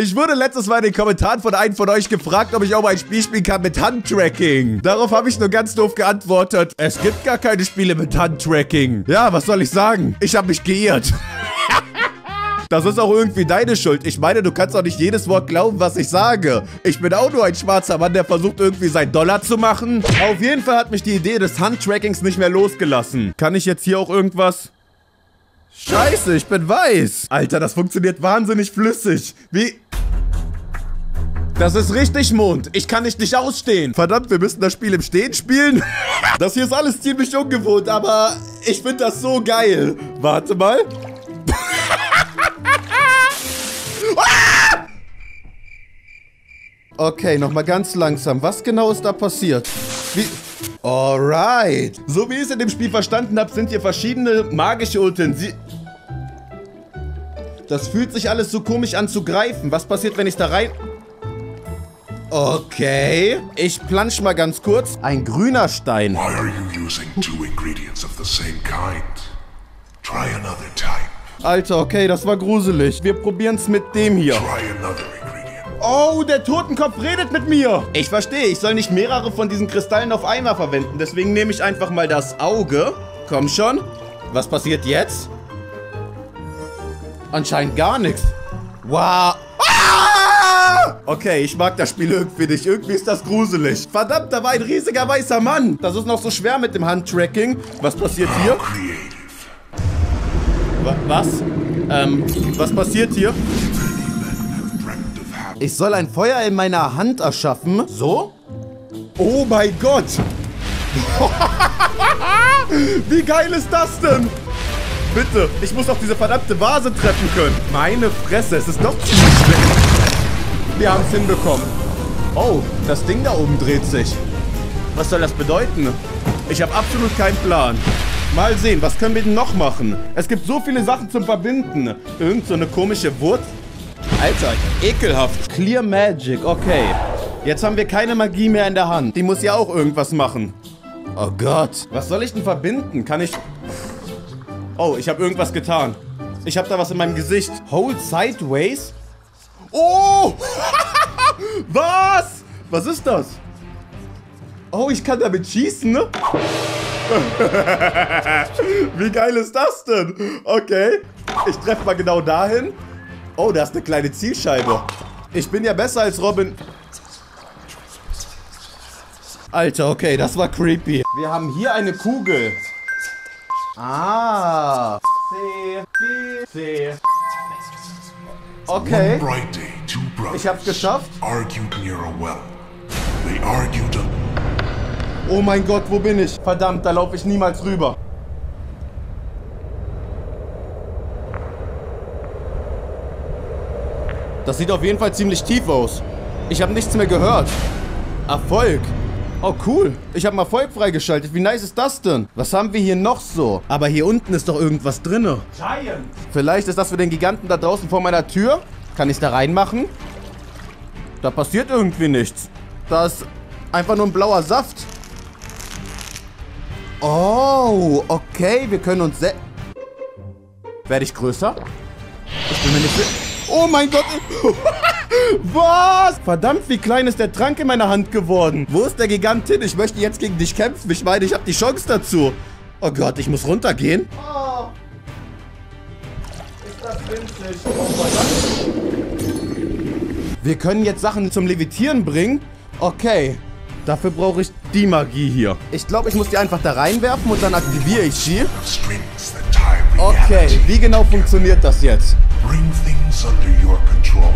Ich wurde letztes Mal in den Kommentaren von einem von euch gefragt, ob ich auch mal ein Spiel spielen kann mit Handtracking. Darauf habe ich nur ganz doof geantwortet. Es gibt gar keine Spiele mit Handtracking. Ja, was soll ich sagen? Ich habe mich geirrt. Das ist auch irgendwie deine Schuld. Ich meine, du kannst doch nicht jedes Wort glauben, was ich sage. Ich bin auch nur ein schwarzer Mann, der versucht irgendwie seinen Dollar zu machen. Auf jeden Fall hat mich die Idee des Handtrackings nicht mehr losgelassen. Kann ich jetzt hier auch irgendwas... Scheiße, ich bin weiß. Alter, das funktioniert wahnsinnig flüssig. Wie... Das ist richtig, Mond. Ich kann dich nicht ausstehen. Verdammt, wir müssen das Spiel im Stehen spielen. Das hier ist alles ziemlich ungewohnt, aber ich finde das so geil. Warte mal. Okay, nochmal ganz langsam. Was genau ist da passiert? Wie... Alright. So wie ich es in dem Spiel verstanden habe, sind hier verschiedene magische Utensilien. Das fühlt sich alles so komisch an zu greifen. Was passiert, wenn ich da rein... Okay. Ich plansch mal ganz kurz. Ein grüner Stein. Why are you using two ingredients of the same kind? Try another type. Alter, okay, das war gruselig. Wir probieren's mit dem hier. Try another. Oh, der Totenkopf redet mit mir. Ich verstehe, ich soll nicht mehrere von diesen Kristallen auf einmal verwenden. Deswegen nehme ich einfach mal das Auge. Komm schon. Was passiert jetzt? Anscheinend gar nichts. Wow. Okay, ich mag das Spiel irgendwie nicht. Irgendwie ist das gruselig. Verdammt, da war ein riesiger weißer Mann. Das ist noch so schwer mit dem Handtracking. Was passiert hier? Wa was? Ähm, was passiert hier? Ich soll ein Feuer in meiner Hand erschaffen. So? Oh mein Gott. Wie geil ist das denn? Bitte, ich muss auf diese verdammte Vase treffen können. Meine Fresse, es ist doch ziemlich. Wir haben es hinbekommen. Oh, das Ding da oben dreht sich. Was soll das bedeuten? Ich habe absolut keinen Plan. Mal sehen, was können wir denn noch machen? Es gibt so viele Sachen zum Verbinden. Irgend so eine komische Wurz. Alter, ekelhaft. Clear Magic, okay. Jetzt haben wir keine Magie mehr in der Hand. Die muss ja auch irgendwas machen. Oh Gott. Was soll ich denn verbinden? Kann ich... Oh, ich habe irgendwas getan. Ich habe da was in meinem Gesicht. Hold sideways? Oh! was? Was ist das? Oh, ich kann damit schießen, ne? Wie geil ist das denn? Okay. Ich treffe mal genau dahin. Oh, da ist eine kleine Zielscheibe. Ich bin ja besser als Robin. Alter, okay, das war creepy. Wir haben hier eine Kugel. Ah. C, B, C. Okay. Ich hab's geschafft. argued near a well. They argued a Oh mein Gott, wo bin ich? Verdammt, da laufe ich niemals rüber. Das sieht auf jeden Fall ziemlich tief aus. Ich habe nichts mehr gehört. Erfolg. Oh cool, ich habe Erfolg freigeschaltet. Wie nice ist das denn? Was haben wir hier noch so? Aber hier unten ist doch irgendwas drinne. Giant. Vielleicht ist das für den Giganten da draußen vor meiner Tür. Kann ich da reinmachen? Da passiert irgendwie nichts. Da ist einfach nur ein blauer Saft. Oh, okay. Wir können uns. Werde ich größer? Ich bin mir nicht. Oh mein Gott. Was? Verdammt, wie klein ist der Trank in meiner Hand geworden? Wo ist der Gigant hin? Ich möchte jetzt gegen dich kämpfen. Ich meine, ich habe die Chance dazu. Oh Gott, ich muss runtergehen. Oh. Ist das winzig. Oh, verdammt. Wir können jetzt Sachen zum Levitieren bringen. Okay. Dafür brauche ich die Magie hier. Ich glaube, ich muss die einfach da reinwerfen und dann aktiviere ich sie. Okay, wie genau funktioniert das jetzt? Bring things under your control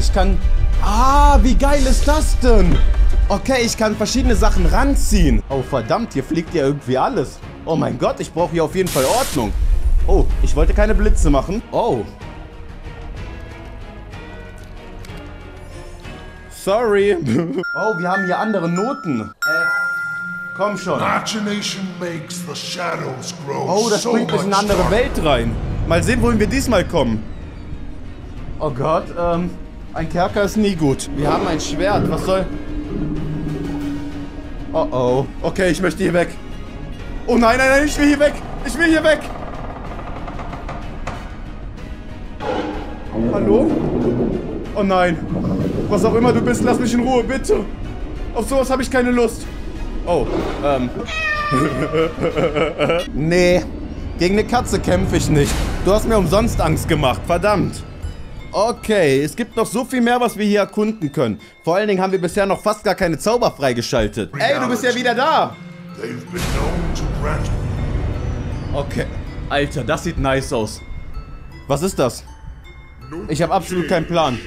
Ich kann... Ah, wie geil ist das denn? Okay, ich kann verschiedene Sachen ranziehen. Oh, verdammt, hier fliegt ja irgendwie alles. Oh mein Gott, ich brauche hier auf jeden Fall Ordnung. Oh, ich wollte keine Blitze machen. Oh. Sorry. oh, wir haben hier andere Noten. Äh, komm schon. Imagination makes the shadows grow Oh, das bringt mich in eine andere. Welt rein. Mal sehen, wohin wir diesmal kommen. Oh Gott, ähm, ein Kerker ist nie gut. Wir haben ein Schwert. Was soll... Oh oh. Okay, ich möchte hier weg. Oh nein, nein, nein, ich will hier weg. Ich will hier weg. Hallo? Oh nein. Was auch immer du bist, lass mich in Ruhe, bitte. Auf sowas habe ich keine Lust. Oh, ähm. nee, gegen eine Katze kämpfe ich nicht. Du hast mir umsonst Angst gemacht, verdammt. Okay, es gibt noch so viel mehr, was wir hier erkunden können. Vor allen Dingen haben wir bisher noch fast gar keine Zauber freigeschaltet. Ey, du bist ja wieder da. Okay. Alter, das sieht nice aus. Was ist das? Ich habe absolut keinen Plan.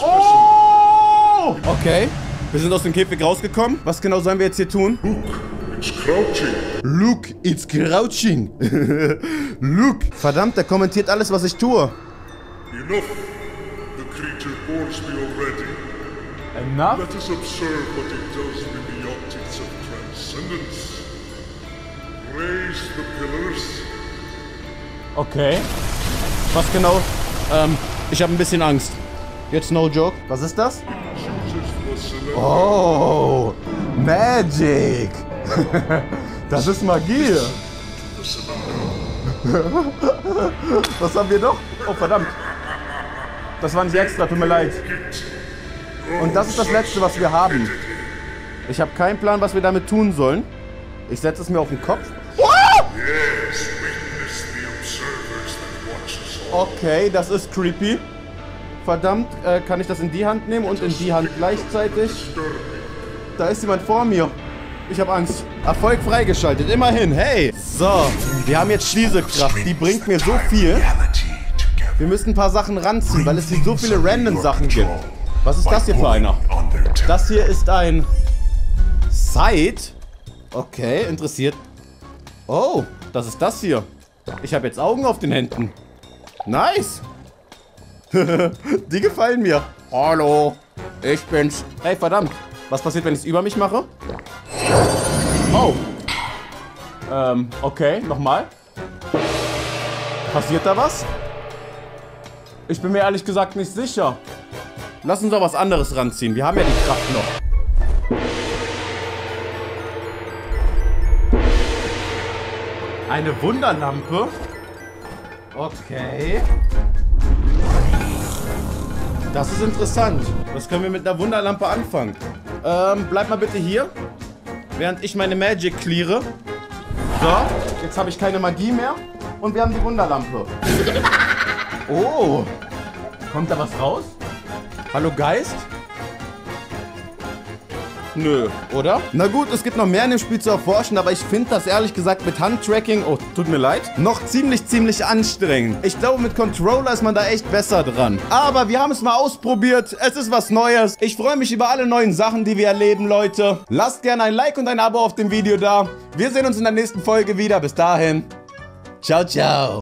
Oh! Okay. Wir sind aus dem Käfig rausgekommen. Was genau sollen wir jetzt hier tun? It's crouching. Luke, it's crouching. Luke. Verdammt, der kommentiert alles, was ich tue. Enough. The creature bores me already. Enough? Let us observe what it does with the optics of transcendence. Raise the pillars. Okay. Was genau? Ähm, ich habe ein bisschen Angst. Jetzt no joke. Was ist das? Oh, Magic. das ist Magie. Was haben wir noch? Oh, verdammt. Das war nicht extra, tut mir leid. Und das ist das Letzte, was wir haben. Ich habe keinen Plan, was wir damit tun sollen. Ich setze es mir auf den Kopf. Okay, das ist creepy. Verdammt, äh, kann ich das in die Hand nehmen und in die Hand gleichzeitig? Da ist jemand vor mir. Ich habe Angst. Erfolg freigeschaltet, immerhin. Hey. So, wir haben jetzt diese Kraft. Die bringt mir so viel. Wir müssen ein paar Sachen ranziehen, weil es hier so viele random Sachen gibt. Was ist das hier für einer? Das hier ist ein Sight. Okay, interessiert. Oh, das ist das hier. Ich habe jetzt Augen auf den Händen. Nice. Die gefallen mir. Hallo, ich bin's. Hey, verdammt. Was passiert, wenn ich es über mich mache? Oh. Ähm, okay, nochmal. Passiert da was? Ich bin mir ehrlich gesagt nicht sicher. Lass uns doch was anderes ranziehen. Wir haben ja die Kraft noch. Eine Wunderlampe. Okay. Das ist interessant. Was können wir mit einer Wunderlampe anfangen? Ähm, bleib mal bitte hier. Während ich meine Magic cleare. So, jetzt habe ich keine Magie mehr. Und wir haben die Wunderlampe. Oh. Kommt da was raus? Hallo Geist? Nö, oder? Na gut, es gibt noch mehr in dem Spiel zu erforschen, aber ich finde das ehrlich gesagt mit Handtracking, oh, tut mir leid, noch ziemlich, ziemlich anstrengend. Ich glaube, mit Controller ist man da echt besser dran. Aber wir haben es mal ausprobiert, es ist was Neues. Ich freue mich über alle neuen Sachen, die wir erleben, Leute. Lasst gerne ein Like und ein Abo auf dem Video da. Wir sehen uns in der nächsten Folge wieder. Bis dahin. Ciao, ciao.